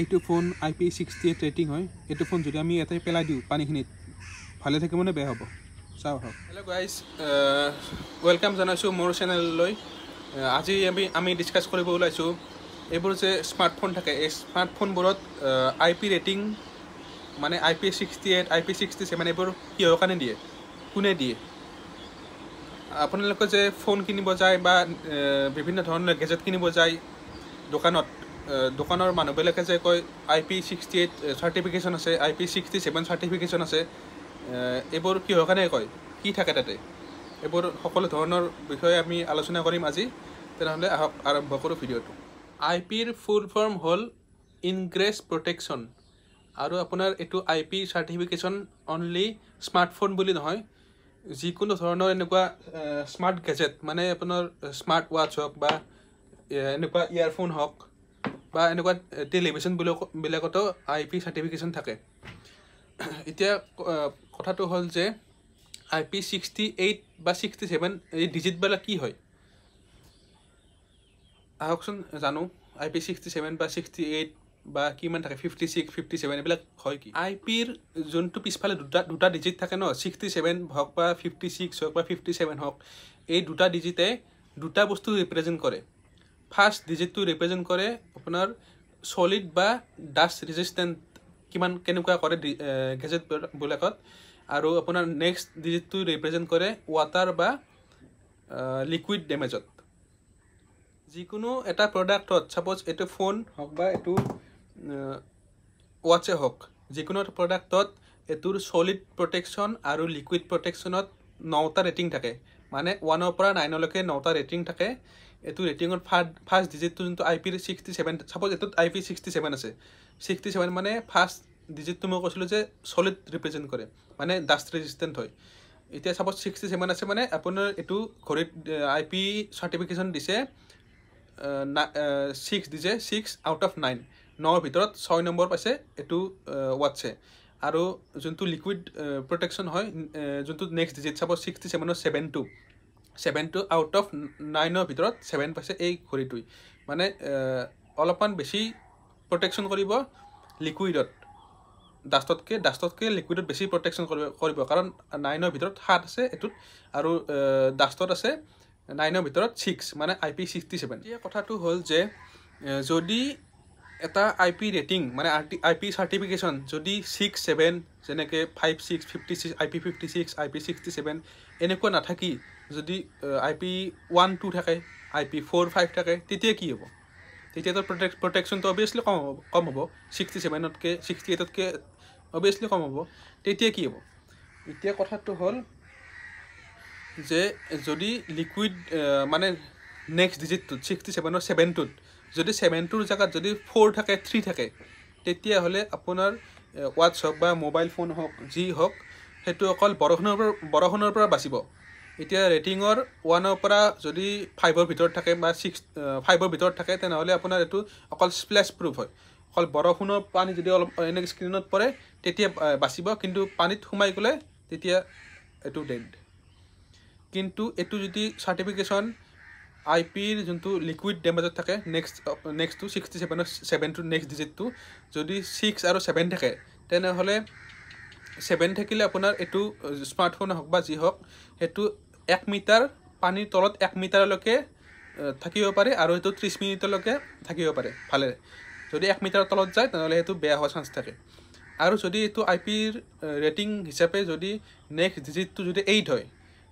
এইটো phone I P sixty eight rating হয়। এইটো ফোন যদি আমি ইয়াতে পেলাই দিওঁ পানীখিনিত ভালে থাকিব নে বেয়া হ'ব? চাওঁ আহক। হেল্ল' গাইজ ৱেলকাম জনাইছোঁ মোৰ চেনেললৈ আজি আমি আমি ডিছকাছ কৰিব ওলাইছোঁ এইবোৰ যে স্মাৰ্টফোন থাকে। এই স্মাৰ্টফোনবোৰত আই পি ৰেটিং মানে I P sixty eight I P sixty seven এইবোৰ কিহৰ কাৰণে দিয়ে? কোনে দিয়ে? আপোনালোকে যে ফোন কিনিব যায় বা বিভিন্ন ধৰণৰ গেজেট কিনিব যায় দোকানত দোকানৰ মানুহবিলাকে যে কয় I P sixty eight certification আছে I P sixty seven certification আছে এইবোৰ কিহৰ কাৰণে কয়? কি থাকে তাতে? এইবোৰ সকলো ধৰণৰ বিষয়ে আমি আলোচনা কৰিম আজি। তেনেহ'লে আহক আৰম্ভ কৰোঁ ভিডিঅ'টো। আই পিৰ ফুল ফৰ্ম হ'ল ইনগ্ৰেছ প্ৰটেকশ্যন আৰু আপোনাৰ এইটো I P certification only smartphone বুলি নহয় যিকোনো ধৰণৰ এনেকুৱা স্মাৰ্ট গেজেট মানে আপোনাৰ স্মাৰ্ট ৱাটচ হওক বা এনেকুৱা ইয়েৰফোন হওক বা এনেকুৱা টেলিভিশ্যন বিলাকতো আই পি চাৰ্টিফিকেশ্যন থাকে। এতিয়া কথাটো হ'ল যে আই পি ছিক্সটি এইট বা ছিক্সটি ছেভেন এই ডিজিটবিলাক কি হয়? আহকচোন জানো আই পি ছিক্সটি ছেভেন বা ছিক্সটি এইট বা কিমান থাকে ফিফটি ছিক্স ফিফটি ছেভেন এইবিলাক হয় কি? আই পিৰ যোনটো পিছফালে দুটা দুটা ডিজিট থাকে ন ছিক্সটি ছেভেন হওক বা ফিফটি ছিক্স হওক বা ফিফটি ছেভেন হওক এই দুটা ডিজিটে দুটা বস্তু ৰিপ্ৰেজেণ্ট কৰে। ফাৰ্ষ্ট ডিজিটটো ৰিপ্ৰেজেণ্ট কৰে আপোনাৰ চলিড বা ডাষ্ট ৰেজিষ্টেণ্ট কিমান কেনেকুৱা কৰে গেজেটবিলাকত আৰু আপোনাৰ নেক্সট ডিজিটটো ৰিপ্ৰেজেণ্ট কৰে ৱাটাৰ বা লিকুইড ডেমেজত যিকোনো এটা প্ৰডাক্টত ছাপ'জ এইটো ফোন হওক বা এইটো ৱাটচে হওক যিকোনো এটা প্ৰডাক্টত এইটোৰ চলিড প্ৰটেকশ্যন আৰু লিকুইড প্ৰটেকশ্যনত নটা ৰেটিং থাকে মানে ওৱানৰ পৰা নাইনলৈকে নটা ৰেটিং থাকে এইটো ৰেটিঙৰ ফাৰ্ষ্ট ফাৰ্ষ্ট ডিজিটটো যোনটো আই পিৰ ছিক্সটি ছেভেন ছাপ'জ এইটোত আই পি ছিক্সটি ছেভেন আছে। ছিক্সটি ছেভেন মানে ফাৰ্ষ্ট ডিজিটটো মই কৈছিলোঁ যে চলিড ৰিপ্ৰেজেণ্ট কৰে মানে ডাষ্ট ৰেজিষ্টেণ্ট হয়। এতিয়া ছাপ'জ ছিক্সটি ছেভেন আছে মানে আপোনাৰ এইটো ঘড়ীত আই পি চাৰ্টিফিকেশ্যন দিছে ছিক্স দিছে ছিক্স আউট অফ নাইন নৰ ভিতৰত ছয় নম্বৰ পাইছে এইটো ৱাটছে আৰু যোনটো লিকুইড প্ৰটেকশ্যন হয় যোনটো নেক্সট ডিজিট চাপ'জ sixty ছেভেনৰ seven to seven to out of নাইনৰ ভিতৰত ছেভেন পাইছে এই ঘড়ীটোৱে। মানে অলপমান বেছি প্ৰটেকশ্যন কৰিব লিকুইডত ডাষ্টতকৈ ডাষ্টতকৈ লিকুইডত বেছি প্ৰটেকশ্যন কৰিব কৰিব। কাৰণ নাইনৰ ভিতৰত সাত আছে এইটোত আৰু ডাষ্টত আছে নাইনৰ ভিতৰত ছিক্স মানে আই পি ছিক্সটি ছেভেন এতিয়া কথাটো হ'ল যে যদি এটা আই পি ৰেটিং মানে আই পি চাৰ্টিফিকেশ্যন যদি ছিক্স ছেভেন যেনেকৈ five six fifty six I P fifty six I P sixty seven এনেকুৱা নাথাকি যদি আই পি ওৱান টু থাকে আই পি ফ'ৰ ফাইভ থাকে তেতিয়া কি হ'ব? তেতিয়াতো প্ৰটেক প্ৰটেকশ্যনটো অভিয়াছলি কম হ'ব কম হ'ব। ছিক্সটি ছেভেনতকৈ ছিক্সটি এইটতকৈ অভিয়াছলি কম হ'ব। তেতিয়া কি হ'ব? এতিয়া কথাটো হ'ল যে যদি লিকুইড মানে নেক্সট ডিজিটটোত ছিক্সটি ছেভেনৰ ছেভেনটোত যদি ছেভেনটোৰ জেগাত যদি ফ'ৰ থাকে থ্ৰী থাকে তেতিয়াহ'লে আপোনাৰ ৱাটছ হওক বা মোবাইল ফোন হওক যি হওক সেইটো অকল বৰষুণৰ পৰা বৰষুণৰ পৰা বাচিব। এতিয়া ৰেটিঙৰ ওৱানৰ পৰা যদি ফাইভৰ ভিতৰত থাকে বা ছিক্স ফাইভৰ ভিতৰত থাকে তেনেহ'লে আপোনাৰ এইটো অকল স্প্লেছ প্ৰুফ হয়। অকল বৰষুণৰ পানী যদি অলপ এনেকৈ স্ক্ৰীণত পৰে তেতিয়া বাচিব। কিন্তু পানীত সোমাই গ'লে তেতিয়া এইটো ডেড কিন্তু এইটো যদি চাৰ্টিফিকেশ্যন আই পিৰ যোনটো লিকুইড ডেমেজত থাকে নেক্সট নেক্সটটো ছিক্সটি ছেভেনৰ ছেভেনটো নেক্সট ডিজিটটো যদি ছিক্স আৰু ছেভেন থাকে তেনেহ'লে ছেভেন থাকিলে আপোনাৰ এইটো স্মাৰ্টফোনে হওক বা যি হওক সেইটো এক মিটাৰ পানীৰ তলত এক মিটাৰলৈকে থাকিব পাৰে আৰু সেইটো ত্ৰিছ মিনিটলৈকে থাকিব পাৰে ভালে। যদি এক মিটাৰৰ তলত যায় তেনেহ'লে সেইটো বেয়া হোৱাৰ চান্স থাকে। আৰু যদি এইটো আই পিৰ ৰেটিং হিচাপে যদি নেক্সট ডিজিটটো যদি এইট হয়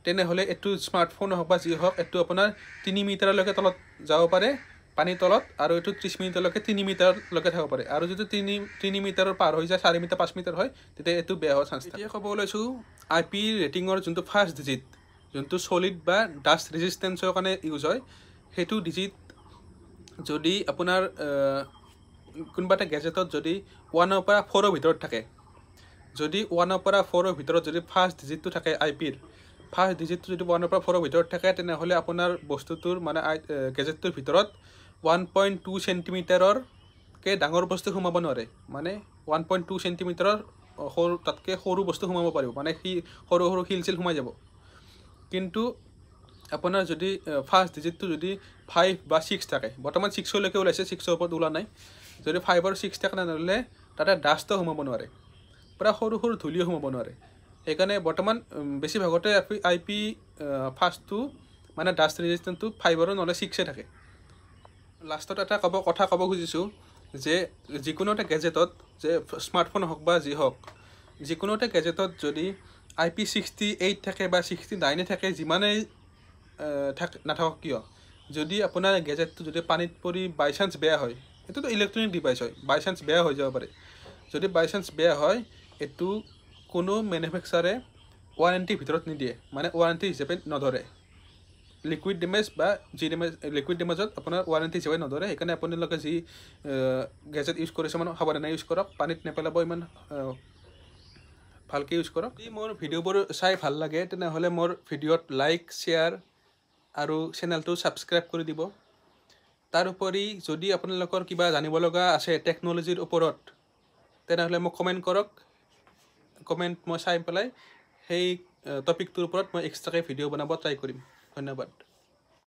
তেনেহ'লে এইটো স্মাৰ্টফোন হওক বা যি হওক এইটো আপোনাৰ তিনি মিটাৰলৈকে তলত যাব পাৰে। পানীৰ তলত আৰু এইটো ত্ৰিছ মিনিটলৈকে তিনি মিটাৰলৈকে থাকিব পাৰে। আৰু যদি তিনি তিনি মিটাৰৰ পাৰ হৈ যায় চাৰি মিটাৰ পাঁচ মিটাৰ হয় তেতিয়া এইটো বেয়া হোৱাৰ চান্স এতিয়া ক'ব ওলাইছোঁ আই পি ৰেটিঙৰ যোনটো ফাৰ্ষ্ট ডিজিট যোনটো চলিড বা ডাষ্ট ৰেজিষ্টেঞ্চৰ কাৰণে ইউজ হয় সেইটো ডিজিট যদি আপোনাৰ কোনোবা এটা গেজেটত যদি ওৱানৰ পৰা ফ'ৰৰ ভিতৰত থাকে যদি ওৱানৰ পৰা ফ'ৰৰ ভিতৰত যদি ফাৰ্ষ্ট ডিজিটটো থাকে আই পিৰ ফাৰ্ষ্ট ডিজিটটো যদি ওৱানৰ পৰা ফ'ৰৰ ভিতৰত থাকে তেনেহ'লে আপোনাৰ বস্তুটোৰ মানে আই গেজেটটোৰ ভিতৰত ওৱান পইণ্ট টু চেণ্টিমিটাৰৰকৈ ডাঙৰ বস্তু সোমাব নোৱাৰে। মানে ওৱান পইণ্ট টু চেণ্টিমিটাৰৰ সৰু তাতকৈ সৰু বস্তু সোমাব পাৰিব। মানে সি সৰু সৰু শিল চিল সোমাই যাব। কিন্তু আপোনাৰ যদি ফাৰ্ষ্ট ডিজিটটো যদি ফাইভ বা ছিক্স থাকে বৰ্তমান ছিক্সলৈকে ওলাইছে ছিক্সৰ ওপৰত ওলোৱা নাই। যদি ফাইভ আৰু ছিক্স থাকে তেনেহ'লে তাতে ডাষ্টও সোমাব নোৱাৰে। পূৰা সৰু সৰু ধূলিও সোমাব নোৱাৰে। সেইকাৰণে বৰ্তমান বেছিভাগতে আই পি ফাৰ্ষ্টটো মানে ডাষ্ট ৰেজিষ্টেণ্টটো ফাইভৰো নহ'লে ছিক্সে থাকে। লাষ্টত এটা ক'ব কথা ক'ব খুজিছোঁ যে যিকোনো এটা গেজেটত যে স্মাৰ্টফোন হওক বা যি হওক যিকোনো এটা গেজেটত যদি আই পি ছিক্সটি এইট থাকে বা ছিক্সটি নাইনে থাকে যিমানেই থাক নাথাকক কিয় যদি আপোনাৰ গেজেটটো যদি পানীত পৰি বাই চান্স বেয়া হয় এইটোতো ইলেক্ট্ৰনিক ডিভাইচ হয় বাই চান্স বেয়া হৈ যাব পাৰে। যদি বাই চান্স বেয়া হয় এইটো কোনো মেনুফেকচাৰে ৱাৰেণ্টিৰ ভিতৰত নিদিয়ে মানে ৱাৰেণ্টি হিচাপে নধৰে। লিকুইড ডেমেজ বা যি ডেমেজ লিকুইড ডেমেজত আপোনাৰ ৱাৰেণ্টি হিচাপে নধৰে সেইকাৰণে আপোনালোকে যি গেজেট ইউজ কৰিছে মানে সাৱধানে ইউজ কৰক পানীত নেপেলাব ইমান ভালকৈ ইউজ কৰক। যদি মোৰ ভিডিঅ'বোৰ চাই ভাল লাগে তেনেহ'লে মোৰ ভিডিঅ'ত লাইক শ্বেয়াৰ আৰু চেনেলটো ছাবস্ক্ৰাইব কৰি দিব। তাৰোপৰি যদি আপোনালোকৰ কিবা জানিব লগা আছে টেকন'লজিৰ ওপৰত তেনেহ'লে মোক কমেণ্ট কৰক। কমেণ্ট মই চাই পেলাই সেই টপিকটোৰ ওপৰত মই এক্সট্ৰাকৈ ভিডিঅ' বনাব ট্ৰাই কৰিম। धन्यवाद